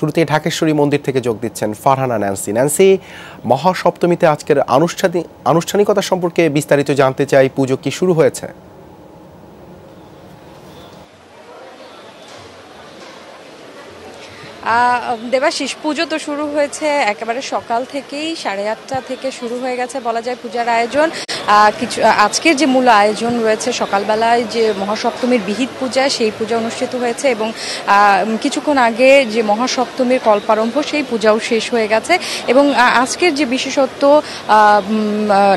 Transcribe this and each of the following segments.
শুরুতেই ঢাকেশ্বরী মন্দির থেকে যোগ দিচ্ছেন ফারহানা ন্যান্সি। ন্যান্সি, মহাসপ্তমীতে আজকের আনুষ্ঠানিক আনুষ্ঠানিকতা সম্পর্কে বিস্তারিত জানতে চাই, পুজো কি শুরু হয়েছে? দেবাশিস, পুজো তো শুরু হয়েছে একেবারে সকাল থেকেই, সাড়ে আটটা থেকে শুরু হয়ে গেছে বলা যায় পূজার আয়োজন। কিছু আজকের যে মূল আয়োজন রয়েছে, সকালবেলায় যে মহাসপ্তমীর বিহিত পূজা, সেই পূজা অনুষ্ঠিত হয়েছে এবং কিছুক্ষণ আগে যে মহাসপ্তমীর কল্পারম্ভ, সেই পূজাও শেষ হয়ে গেছে এবং আজকের যে বিশেষত্ব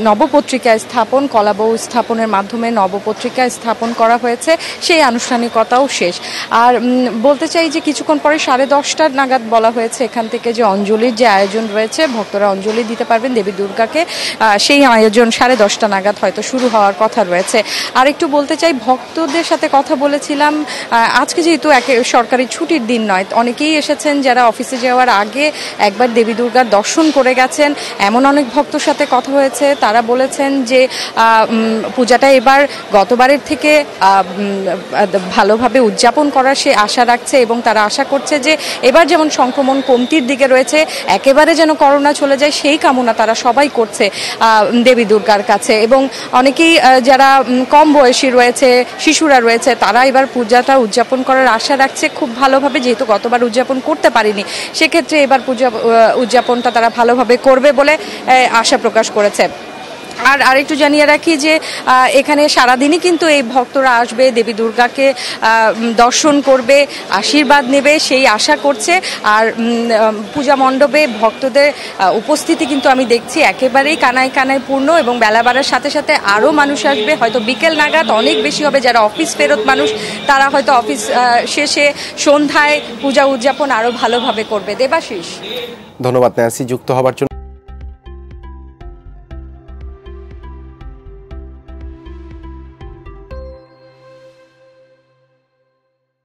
নবপত্রিকা স্থাপন, কলাবউ স্থাপনের মাধ্যমে নবপত্রিকা স্থাপন করা হয়েছে, সেই আনুষ্ঠানিকতাও শেষ। আর বলতে চাই যে কিছুক্ষণ পরে সাড়ে দশটার নাগাদ বলা হয়েছে এখান থেকে যে অঞ্জলির যে আয়োজন রয়েছে, ভক্তরা অঞ্জলি দিতে পারবেন দেবী দুর্গাকে। সেই আয়োজন সাড়ে দশটা নাগাদ হয়তো শুরু হওয়ার কথা রয়েছে। আর একটু বলতে চাই, ভক্তদের সাথে কথা বলেছিলাম। আজকে যেহেতু একে সরকারি ছুটির দিন নয়, অনেকেই এসেছেন যারা অফিসে যাওয়ার আগে একবার দেবী দুর্গার দর্শন করে গেছেন। এমন অনেক ভক্তর সাথে কথা হয়েছে, তারা বলেছেন যে পূজাটা এবার গতবারের থেকে ভালোভাবে উদযাপন করার সে আশা রাখছে এবং তারা আশা করছে যে এবার যেমন সংক্রমণ কমতির দিকে রয়েছে, একেবারে যেন করোনা চলে যায়, সেই কামনা তারা সবাই করছে দেবী দুর্গার কাছে। এবং অনেকেই যারা কম বয়সী রয়েছে, শিশুরা রয়েছে, তারা এবার পূজাটা উদযাপন করার আশা রাখছে খুব ভালোভাবে, যেহেতু গতবার উদযাপন করতে পারিনি। সেক্ষেত্রে এবার পূজা উদযাপনটা তারা ভালোভাবে করবে বলে আশা প্রকাশ করেছে। আর আরেকটু জানিয়ে রাখি যে এখানে সারাদিনই কিন্তু এই ভক্তরা আসবে, দেবী দুর্গাকে দর্শন করবে, আশীর্বাদ নেবে, সেই আশা করছে। আর পূজা মণ্ডপে ভক্তদের উপস্থিতি কিন্তু আমি দেখছি একেবারেই কানায় কানায় পূর্ণ এবং বেলা বাড়ার সাথে সাথে আরও মানুষ আসবে। হয়তো বিকেল নাগাদ অনেক বেশি হবে, যারা অফিস ফেরত মানুষ, তারা হয়তো অফিস শেষে সন্ধ্যায় পূজা উদযাপন আরও ভালোভাবে করবে। দেবাশিস। ধন্যবাদ ন্যান্সি যুক্ত হবার জন্য।